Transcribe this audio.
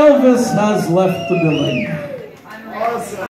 Elvis has left the building.